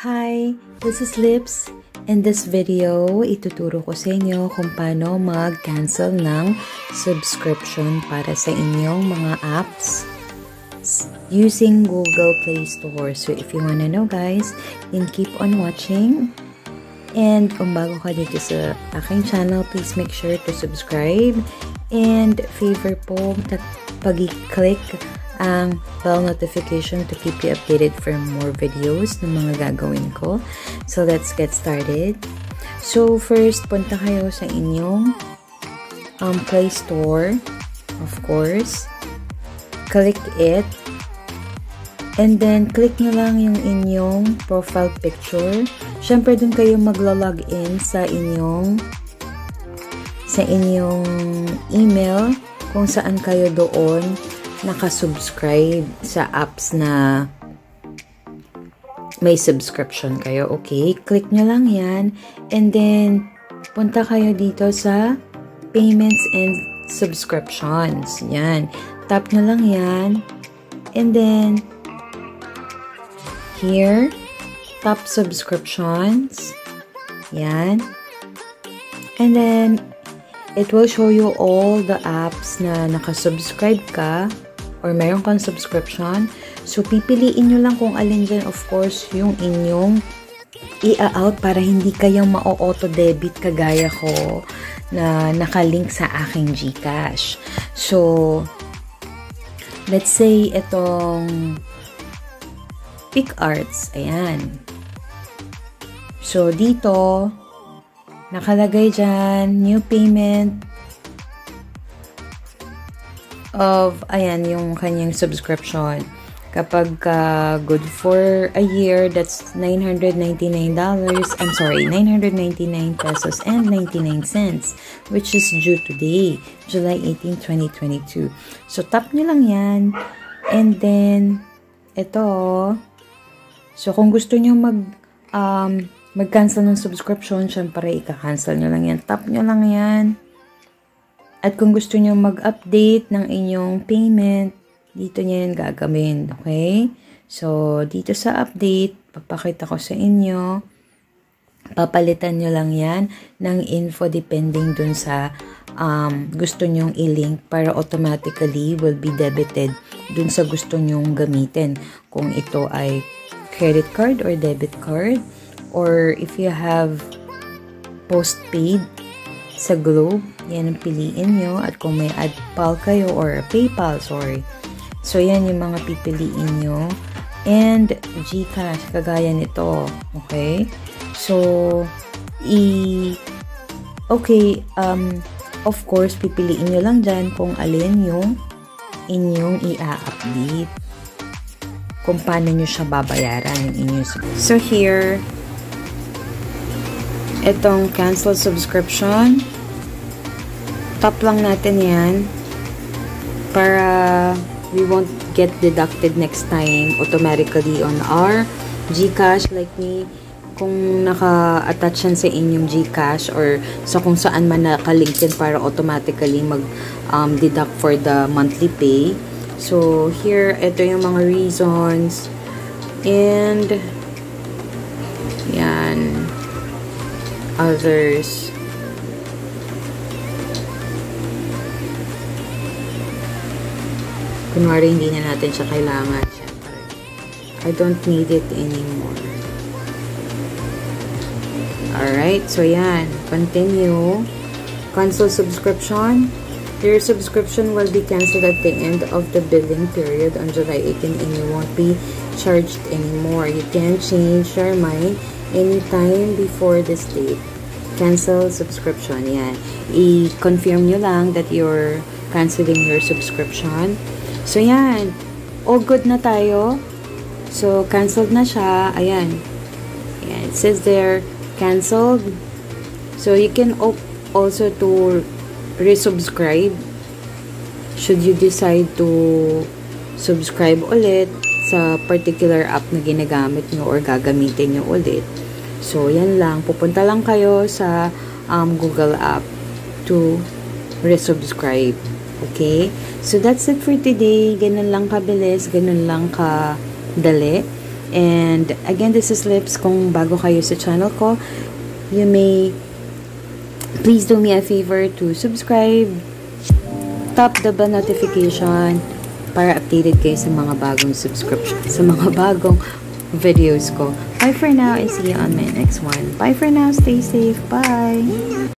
Hi, this is Lips. In this video, ituturo ko sa inyo kung paano mag-cancel ng subscription para sa inyong mga apps using Google Play Store. So if you wanna know guys, then keep on watching. And kung bago ka dito sa aking channel, please make sure to subscribe. And favor po, pag-click ang bell notification to keep you updated for more videos ng mga gagawin ko. So, let's get started. So, first, punta kayo sa inyong um, Play Store, of course. Click it. And then, click nyo lang yung inyong profile picture. Siyempre, dun kayo magla-log in sa inyong sa inyong email kung saan kayo doon nakasubscribe sa apps na may subscription kayo. Okay, click nyo lang yan. And then, punta kayo dito sa payments and subscriptions. Yan. Tap nyo lang yan. And then, here, tap subscriptions. Yan. And then, it will show you all the apps na nakasubscribe ka or mayroon kang subscription. So, pipiliin nyo lang kung alin dyan, of course, yung inyong i-out para hindi kayo ma-auto-debit kagaya ko na nakalink sa aking GCash. So, let's say itong PicArts. Ayan. So, dito, nakalagay dyan, new payment, of, ayan, yung kanyang subscription. Kapag uh, good for a year, that's $999. I'm sorry, 999 pesos and 99 cents, which is due today, July 18, 2022. So, tap nyo lang yan. And then, ito, so kung gusto nyo mag, um, mag-cancel ng subscription, syempre, ika-cancel nyo lang yan. Tap nyo lang yan. At kung gusto nyo mag-update ng inyong payment, dito nyo yan gagawin. Okay? So, dito sa update, papakita ko sa inyo. Papalitan nyo lang yan ng info depending dun sa um, gusto nyong i-link para automatically will be debited dun sa gusto nyong gamitin. Kung ito ay credit card or debit card or if you have postpaid sa Globe, yan ang piliin nyo. At kung may AdPal kayo or PayPal, sorry. So, yan yung mga pipiliin nyo. And GCash, kagaya nito. Okay? So, i... Okay, um, of course, pipiliin nyo lang dyan kung alin yung inyong i-update. Kung paano nyo siya babayaran yung inyong So, here, itong cancel subscription. Tap lang natin yan para we won't get deducted next time automatically on our GCash like me kung naka-attach yan sa inyong GCash or sa kung saan man nakalink yan para automatically mag-deduct um, for the monthly pay. So, here, ito yung mga reasons. And, others. Kunwari, hindi na natin siya kailangan. I don't need it anymore. Alright, so yan. Continue. Cancel subscription. Your subscription will be canceled at the end of the billing period on July 18 and you won't be charged anymore. You can change your mind anytime before this date. Cancel subscription. Yan. I-confirm nyo lang that you're canceling your subscription. So, yan. All good na tayo. So, canceled na siya. Ayan. Ayan. It says there, canceled. So, you can also to resubscribe should you decide to subscribe ulit sa particular app na ginagamit nyo or gagamitin nyo ulit. So, yan lang. Pupunta lang kayo sa um, Google app to resubscribe. Okay? So, that's it for today. Ganun lang kabilis. Ganun lang kadali. And again, this is Lips. Kung bago kayo sa channel ko, you may please do me a favor to subscribe, tap the bell notification para updated kayo sa mga bagong subscription, sa mga bagong videos ko. Bye for now and see you on my next one. Bye for now. Stay safe. Bye.